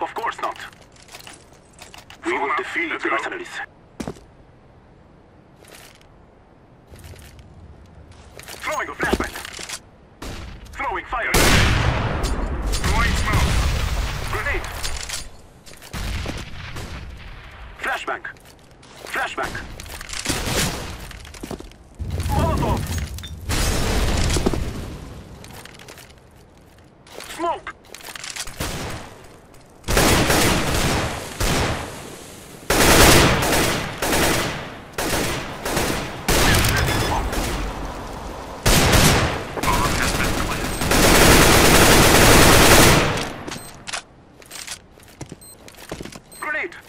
Of course not. We will defeat the mercenaries. Throwing a flashbang. Throwing fire. Throwing smoke. Grenade. Flashbang. Flashbang. Molotov. Smoke. grenade!